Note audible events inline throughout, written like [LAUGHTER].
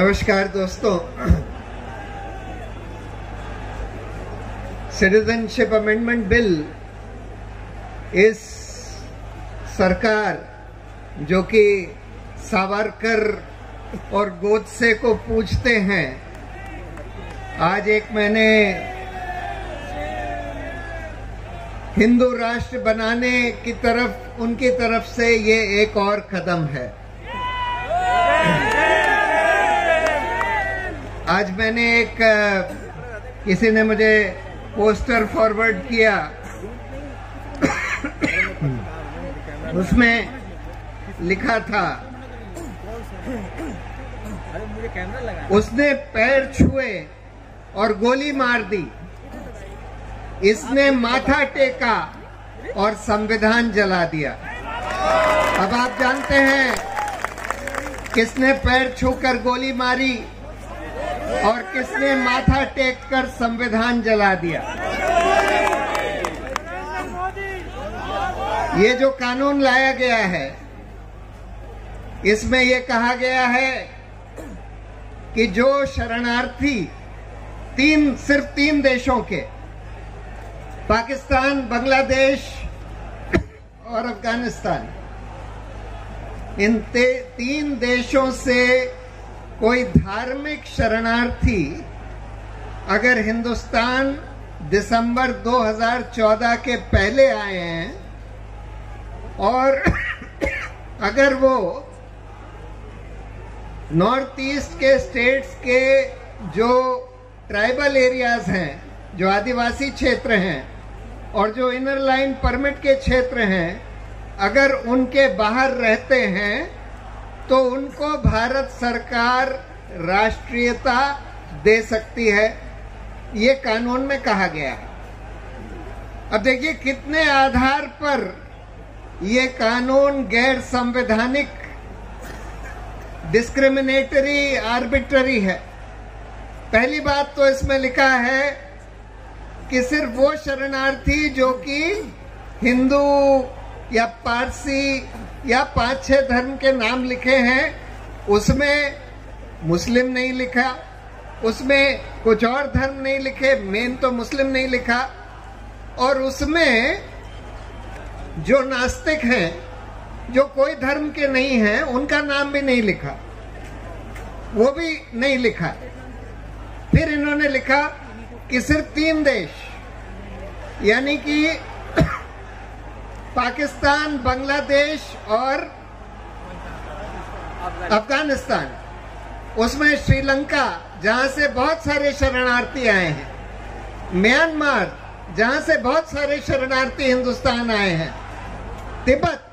नमस्कार दोस्तों। Citizenship amendment bill इस सरकार जो कि सावरकर और गोदसे को पूछते हैं, आज एक मैंने हिंदू राष्ट्र बनाने की तरफ़, उनकी तरफ़ से ये एक और कदम है। आज मैंने एक किसी ने मुझे पोस्टर फॉरवर्ड किया। उसमें लिखा था, उसने पैर छुए और गोली मार दी। इसने माथा टेका और संविधान जला दिया। अब आप जानते हैं, किसने पैर छूकर गोली मारी? और किसने माथा टेक कर संविधान जला दिया? ये जो कानून लाया गया है, इसमें यह कहा गया है कि जो शरणार्थी तीन, सिर्फ़ तीन देशों के, पाकिस्तान, बांग्लादेश और अफ़गानिस्तान, इन तीन देशों से कोई धार्मिक शरणार्थी अगर हिंदुस्तान दिसंबर 2014 के पहले आए हैं और [COUGHS] अगर वो नॉर्थ ईस्ट के स्टेट्स के जो ट्राइबल एरियाज़ हैं, जो आदिवासी क्षेत्र हैं और जो इनर लाइन परमिट के क्षेत्र हैं, अगर उनके बाहर रहते हैं तो उनको भारत सरकार राष्ट्रीयता दे सकती है, ये कानून में कहा गया है। अब देखिए, कितने आधार पर ये कानून गैर संवैधानिक डिस्क्रिमिनेटरी आर्बिट्ररी है। पहली बात तो इसमें लिखा है कि सिर्फ़ वो शरणार्थी जो कि हिंदू या पारसी या पाँच, छह धर्म के नाम लिखे हैं, उसमें मुस्लिम नहीं लिखा, उसमें कुछ और धर्म नहीं लिखे, मेन तो मुस्लिम नहीं लिखा, और उसमें जो नास्तिक हैं, जो कोई धर्म के नहीं हैं, उनका नाम भी नहीं लिखा, वो भी नहीं लिखा। फिर इन्होंने लिखा कि सिर्फ़ तीन देश, यानी कि पाकिस्तान, बांग्लादेश और अफ़गानिस्तान। उसमें श्रीलंका, जहाँ से बहुत सारे शरणार्थी आए हैं। म्यांमार, जहाँ से बहुत सारे शरणार्थी हिंदुस्तान आए हैं। तिब्बत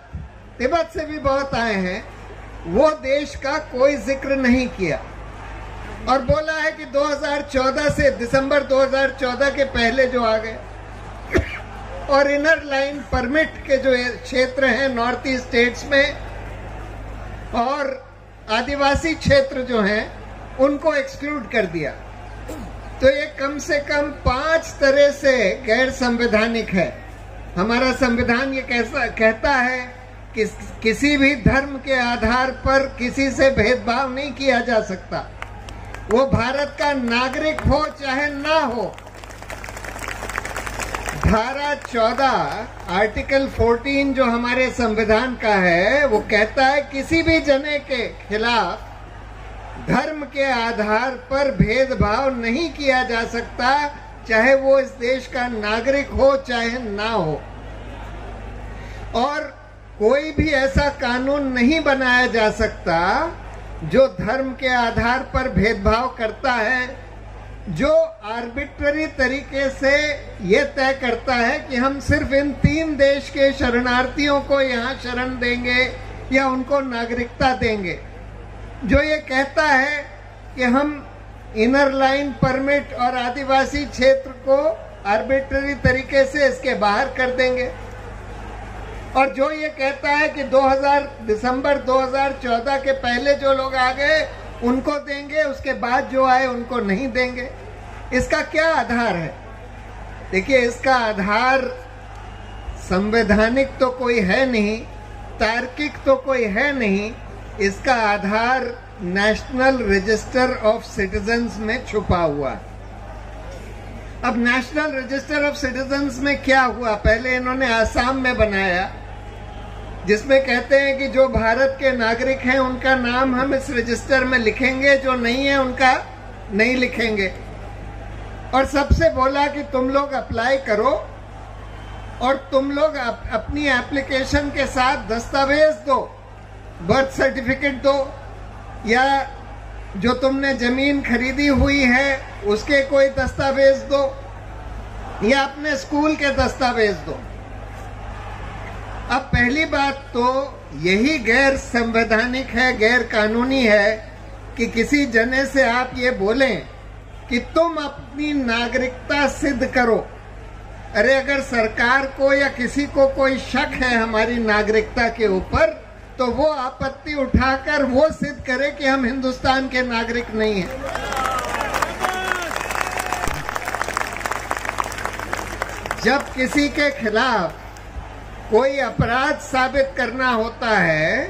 तिब्बत से भी बहुत आए हैं। वो देश का कोई ज़िक्र नहीं किया। और बोला है कि 2014 से दिसंबर 2014 के पहले जो आ गए और इनर लाइन परमिट के जो क्षेत्र हैं नॉर्थ ईस्ट स्टेट्स में, और आदिवासी क्षेत्र जो हैं, उनको एक्सक्लूड कर दिया। तो ये कम से कम पाँच तरह से गैर संवैधानिक है। हमारा संविधान ये कैसा, कहता है कि किसी भी धर्म के आधार पर किसी से भेदभाव नहीं किया जा सकता। वो भारत का नागरिक हो चाहे ना हो धारा 14 आर्टिकल 14 जो हमारे संविधान का है, वो कहता है, किसी भी जने के खिलाफ धर्म के आधार पर भेदभाव नहीं किया जा सकता, चाहे वो इस देश का नागरिक हो, चाहे ना हो। और कोई भी ऐसा कानून नहीं बनाया जा सकता, जो धर्म के आधार पर भेदभाव करता है जो आर्बिट्ररी तरीके से ये तय करता है कि हम सिर्फ़ इन तीन देश के शरणार्थियों को यहाँ शरण देंगे या उनको नागरिकता देंगे। जो ये कहता है कि हम इनर लाइन परमिट और आदिवासी क्षेत्र को आर्बिट्ररी तरीके से इसके बाहर कर देंगे। और जो ये कहता है कि 2000 दिसंबर 2014 के पहले जो लोग आ गए उनको देंगे, उसके बाद जो आए उनको नहीं देंगे। इसका क्या आधार है? देखिए, इसका आधार संवैधानिक तो कोई है नहीं, तार्किक तो कोई है नहीं, इसका आधार नेशनल रजिस्टर ऑफ़ सिटीजन्स में छुपा हुआ अब नेशनल रजिस्टर ऑफ़ सिटीजन्स में क्या हुआ? पहले इन्होंने आसाम में बनाया जिसमें कहते हैं कि जो भारत के नागरिक हैं उनका नाम हम इस रजिस्टर में लिखेंगे जो नहीं है उनका नहीं लिखेंगे। और सबसे बोला कि तुम लोग अप्लाई करो और तुम लोग अप, अपनी एप्लीकेशन के साथ दस्तावेज़ दो बर्थ सर्टिफिकेट दो या जो तुमने ज़मीन खरीदी हुई है उसके कोई दस्तावेज़ दो या अपने स्कूल के दस्तावेज़ दो। अब पहली बात तो यही गैर संवैधानिक है, गैर कानूनी है कि किसी जने से आप ये बोलें कि तुम अपनी नागरिकता सिद्ध करो। अरे अगर सरकार को या किसी को कोई शक है हमारी नागरिकता के ऊपर तो वो आपत्ति उठाकर वो सिद्ध करे कि हम हिंदुस्तान के नागरिक नहीं हैं। जब किसी के खिलाफ कोई अपराध साबित करना होता है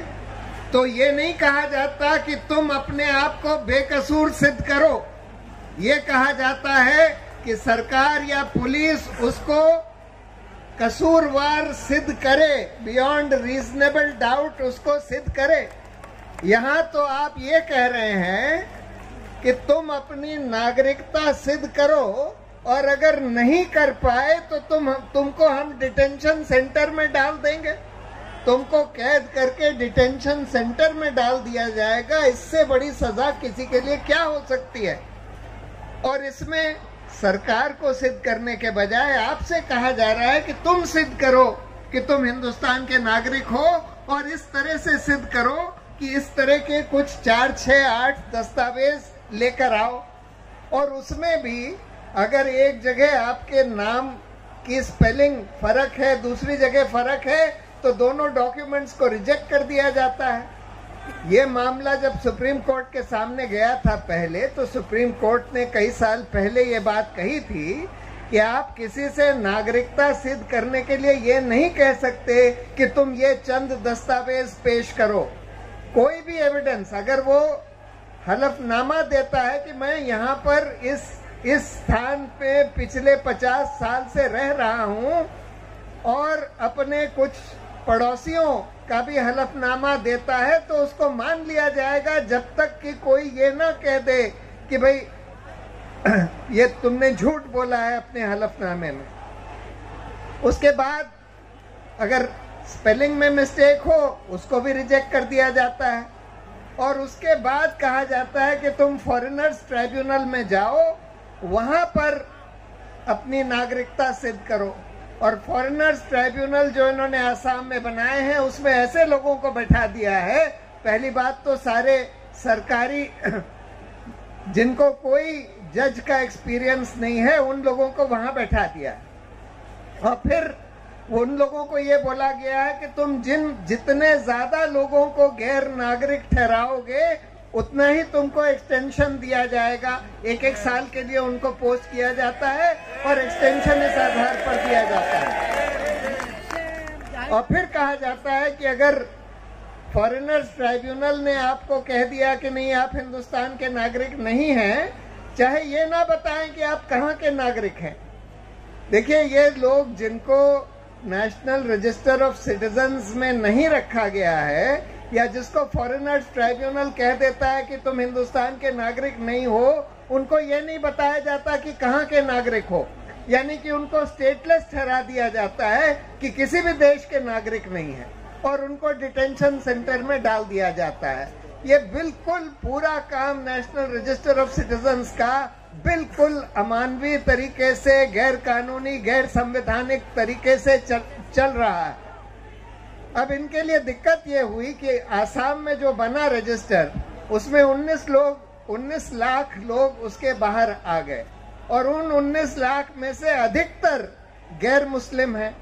तो ये नहीं कहा जाता कि तुम अपने आप को बेकसूर सिद्ध करो। ये कहा जाता है कि सरकार या पुलिस उसको कसूरवार सिद्ध करे बियॉन्ड रीजनेबल डाउट उसको सिद्ध करे। यहाँ तो आप ये कह रहे हैं कि तुम अपनी नागरिकता सिद्ध करो और अगर नहीं कर पाए तो तुम, तुमको हम डिटेंशन सेंटर में डाल देंगे। तुमको कैद करके डिटेंशन सेंटर में डाल दिया जाएगा। इससे बड़ी सजा किसी के लिए क्या हो सकती है? और इसमें सरकार को सिद्ध करने के बजाय आपसे कहा जा रहा है कि तुम सिद्ध करो कि तुम हिंदुस्तान के नागरिक हो और इस तरह से सिद्ध करो कि इस तरह के कुछ चार, छह, आठ दस्तावेज़ लेकर आओ। और उसमें भी अगर एक जगह आपके नाम की स्पेलिंग फ़र्क है, दूसरी जगह फ़र्क है तो दोनों डॉक्यूमेंट्स को रिजेक्ट कर दिया जाता है। ये मामला जब सुप्रीम कोर्ट के सामने गया था पहले तो सुप्रीम कोर्ट ने कई साल पहले ये बात कही थी कि आप किसी से नागरिकता सिद्ध करने के लिए ये नहीं कह सकते कि तुम ये चंद दस्तावेज़ पेश करो। कोई भी एविडेंस अगर वो हलफनामा देता है कि मैं यहाँ पर इस इस स्थान पे पिछले पचास साल से रह रहा हूँ और अपने कुछ पड़ोसियों का भी हलफनामा देता है तो उसको मान लिया जाएगा जब तक कि कोई ये ना कह दे कि भाई, [CLEARS THROAT] ये तुमने झूठ बोला है अपने हलफनामे में। उसके बाद अगर स्पेलिंग में मिस्टेक हो, उसको भी रिजेक्ट कर दिया जाता है। और उसके बाद कहा जाता है कि तुम फॉरेनर्स ट्राइब्यूनल में जाओ वहाँ पर अपनी नागरिकता सिद्ध करो। और फॉरेनर्स ट्राइब्यूनल जो इन्होंने आसाम में बनाए हैं, उसमें ऐसे लोगों को बैठा दिया है। पहली बात तो सारे सरकारी [CLEARS THROAT] जिनको कोई जज का एक्सपीरियंस नहीं है, उन लोगों को वहाँ बैठा दिया और फिर उन लोगों को ये बोला गया है कि तुम जिन, जितने ज़्यादा लोगों को गैर नागरिक ठहराओगे उतना ही तुमको एक्सटेंशन दिया जाएगा। एक एक साल के लिए उनको पोस्ट किया जाता है और एक्सटेंशन इस आधार पर दिया जाता है। और फिर कहा जाता है कि अगर फॉरेनर्स ट्राइब्यूनल ने आपको कह दिया कि नहीं आप हिंदुस्तान के नागरिक नहीं हैं चाहे ये ना बताएँ कि आप कहाँ के नागरिक हैं। देखिए ये लोग जिनको नेशनल रजिस्टर ऑफ़ सिटीजन्स में नहीं रखा गया है या जिसको फॉरेनर्स ट्राइब्यूनल कह देता है कि तुम हिंदुस्तान के नागरिक नहीं हो उनको ये नहीं बताया जाता कि कहाँ के नागरिक हो। यानी कि उनको स्टेटलेस ठहरा दिया जाता है कि किसी भी देश के नागरिक नहीं है और उनको डिटेंशन सेंटर में डाल दिया जाता है। ये बिल्कुल पूरा काम नेशनल रजिस्टर ऑफ़ सिटीजन्स का बिल्कुल अमानवीय तरीके से गैर कानूनी गैर संवैधानिक तरीके से चल, चल रहा है। अब इनके लिए दिक्कत ये हुई कि आसाम में जो बना रजिस्टर, उसमें 19 लोग 19 लाख लोग उसके बाहर आ गए। और उन 19 लाख में से अधिकतर गैर मुस्लिम हैं।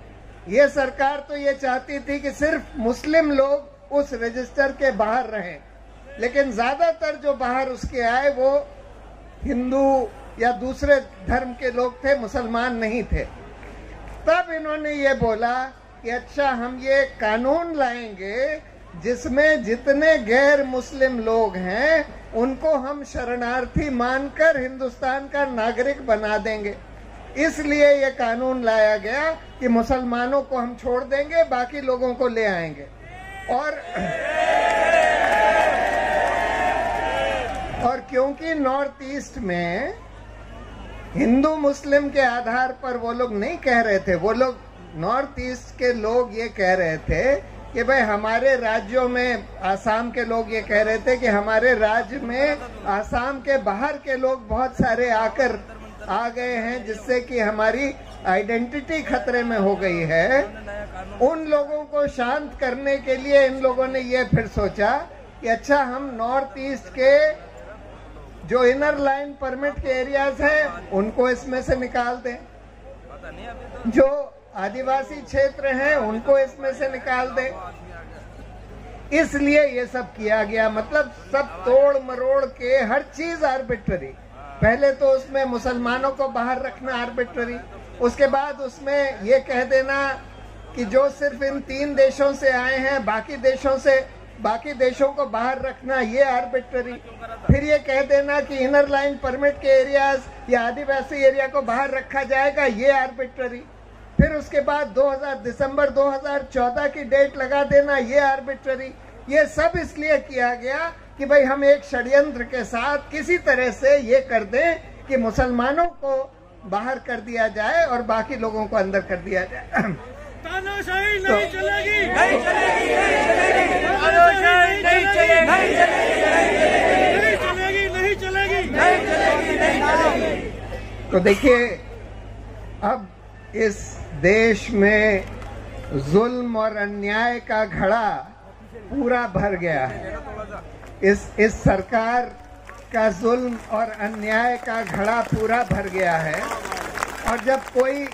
ये सरकार तो ये चाहती थी कि सिर्फ़ मुस्लिम लोग उस रजिस्टर के बाहर रहें। लेकिन ज़्यादातर जो बाहर उसके आए, वो हिंदू या दूसरे धर्म के लोग थे, मुसलमान नहीं थे। तब इन्होंने ये बोला कि अच्छा हम ये कानून लाएँगे जिसमें जितने गैर मुस्लिम लोग हैं, उनको हम शरणार्थी मानकर हिंदुस्तान का नागरिक बना देंगे। इसलिए ये कानून लाया गया कि मुसलमानों को हम छोड़ देंगे, बाकी लोगों को ले आएँगे। और और क्योंकि नॉर्थ ईस्ट में हिंदू मुस्लिम के आधार पर वो लोग नहीं कह रहे थे, वो लोग नॉर्थ ईस्ट के लोग ये कह रहे थे कि भाई हमारे राज्यों में, आसाम के लोग ये कह रहे थे कि हमारे राज्य में, आसाम के बाहर के लोग बहुत सारे आकर आ गए हैं, जिससे कि हमारी आइडेंटिटी खतरे में हो गई है। उन लोगों को शांत करने के लिए इन लोगों ने ये फिर सोचा कि अच्छा हम नॉर्थ ईस्ट के जो इनर लाइन परमिट के एरियाज़ हैं, उनको इसमें से निकाल दें। जो आदिवासी क्षेत्र हैं, उनको इसमें से निकाल दें। इसलिए ये सब किया गया। मतलब सब तोड़ मरोड़ के हर चीज़ आर्बिट्ररी पहले तो उसमें मुसलमानों को बाहर रखना आर्बिट्ररी उसके बाद उसमें ये कह देना कि जो सिर्फ़ इन तीन देशों से आए हैं, बाकी देशों से, बाकी देशों को बाहर रखना, ये आर्बिट्ररी फिर ये कह देना कि इनर लाइन परमिट के एरियाज़ या आदिवासी एरिया को बाहर रखा जाएगा, ये आर्बिट्ररी फिर उसके बाद 2000 दिसंबर 2014 की डेट लगा देना ये आर्बिट्ररी ये सब इसलिए किया गया कि भाई हम एक षड्यंत्र के साथ किसी तरह से ये कर दें कि मुसलमानों को बाहर कर दिया जाए और बाकी लोगों को अंदर कर दिया जाए। [CLEARS THROAT] तानाशाही नहीं चलेगी। नहीं चलेगी नहीं चलेगी। तानाशाही नहीं चलेगी नहीं चलेगी। नहीं चलेगी। नहीं चलेगी नहीं चलेगी। तो देखिए अब इस देश में जुल्म और अन्याय का घड़ा पूरा भर गया है। इस इस सरकार का जुल्म और अन्याय का घड़ा पूरा भर गया है और जब कोई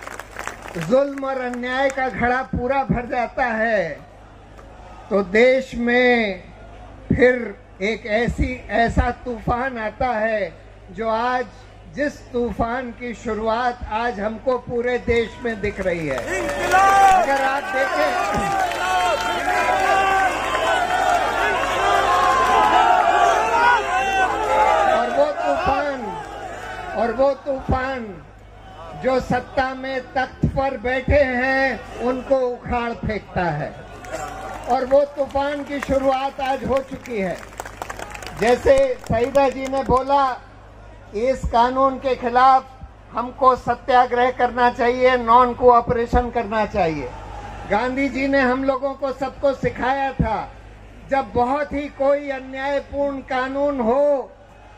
जुल्म और अन्याय का घड़ा पूरा भर जाता है तो देश में फिर एक ऐसी, ऐसा तूफ़ान आता है जो आज जिस तूफ़ान की शुरुआत आज हमको पूरे देश में दिख रही है। अगर आप देखें और वो तूफ़ान और वो तूफ़ान जो सत्ता में तख्त पर बैठे हैं उनको उखाड़ फेंकता है। और वो तूफ़ान की शुरुआत आज हो चुकी है। जैसे सईदा जी ने बोला इस कानून के खिलाफ हमको सत्याग्रह करना चाहिए नॉन कोऑपरेशन करना चाहिए। गांधी जी ने हम लोगों को सबको सिखाया था, जब बहुत ही कोई अन्यायपूर्ण कानून हो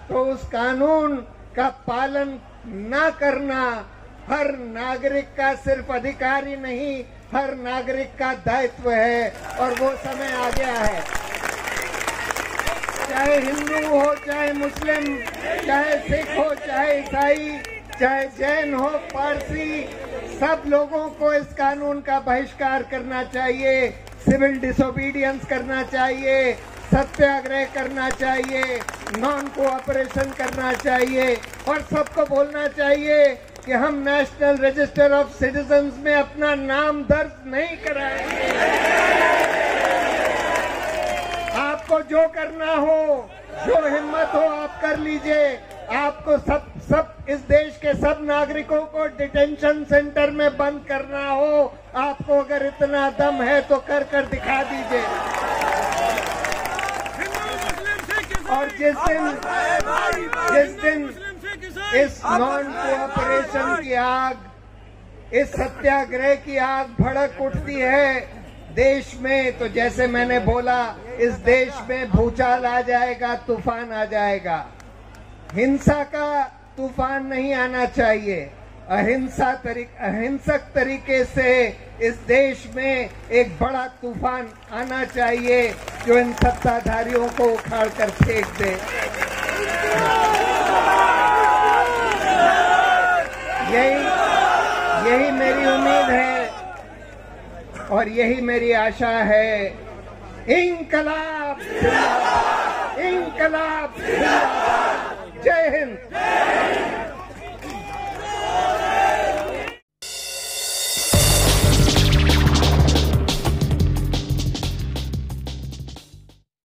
तो उस कानून का पालन न करना हर नागरिक का सिर्फ़ अधिकार ही नहीं, हर नागरिक का दायित्व है, और वो समय आ गया है। चाहे हिंदू हो, चाहे मुस्लिम, चाहे सिख हो, चाहे ईसाई, चाहे जैन हो, पारसी, सब लोगों को इस कानून का बहिष्कार करना चाहिए, सिविल डिसोबीडियंस करना चाहिए, सत्याग्रह करना चाहिए, नॉन कोऑपरेशन करना चाहिए, और सबको बोलना चाहिए कि हम नेशनल रजिस्टर ऑफ़ सिटीजन्स में अपना नाम दर्ज नहीं कराएँगे। आपको जो करना हो, जो हिम्मत हो आप कर लीजिए। आपको सब सब, इस देश के सब नागरिकों को डिटेंशन सेंटर में बंद करना हो, आपको अगर इतना दम है तो कर कर दिखा दीजिए। और जिस दिन जिस दिन इस नॉन कोऑपरेशन की आग, इस सत्याग्रह की आग भड़क उठती है देश में तो जैसे मैंने बोला, इस देश में भूचाल आ जाएगा, तूफ़ान आ जाएगा। हिंसा का तूफ़ान नहीं आना चाहिए। अहिंसा तरीक अहिंसक तरीके से इस देश में एक बड़ा तूफ़ान आना चाहिए, जो इन सत्ताधारियों को उखाड़ कर फेंक दे। यही यही मेरी उम्मीद है। और यही मेरी आशा है। इनकलाब इनकलाब जय हिंद।